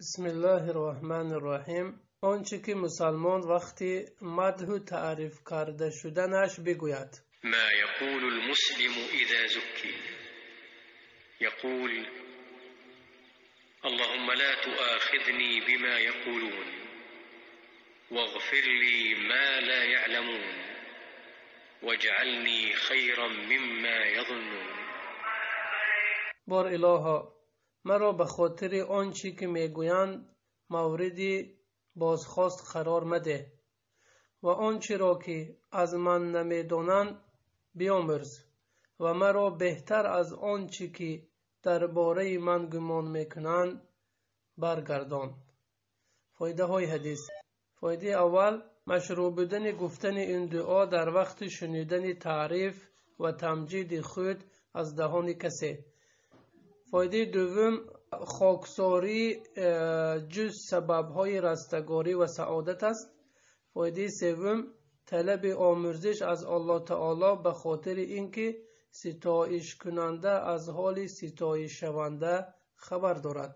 бисмиллаҳи роҳмани роҳим он чӣ ки мусалмон вақти мадҳу таъриф карда шуданаш бигӯяд ма яқулу лмуслиму иза зукки яқул аллоҳумма ла туахидни бима яқулун واغفر لي ما لا يعلمون واجعلني خيرا مما يظنون بار маро ба хотири он чӣ ки мегӯянд мавриди бозхост қарор мадеҳ ва он чиро ки аз ман намедонанд биомӯрз ва маро беҳтар аз он чӣ ки дар бораи ман гумон мекунанд баргардон. Фоидаҳои ҳадис. Фоидаи аввал машрӯъ будани гуфтани ин дуо дар вақти шунидани таъриф ва тамҷиди худ аз даҳони касе фоидаи дуввум хоксорӣ э, ҷуз сабабҳои растагорӣ ва саодат аст. Фоидаи севум талаби омӯзиш аз аллоҳ таоло ба хотири ин ки ситоишкунанда аз ҳоли ситоишшаванда хабар дорад.